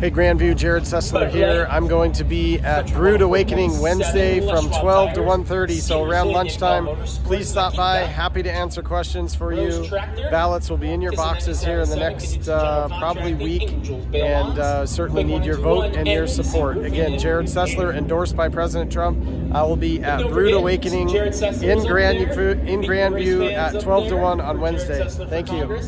Hey Grandview, Jerrod Sessler here. I'm going to be at Brewed Awakening Wednesday from 12 to 1.30, so around lunchtime. Please stop by. Happy to answer questions for you. Ballots will be in your boxes here in the next uh, probably week, and uh, certainly need your vote and your support. Again, Jerrod Sessler, endorsed by President Trump. I will be at Brewed Awakening in Grandview, in Grandview at 12 to 1 on Wednesday. Thank you.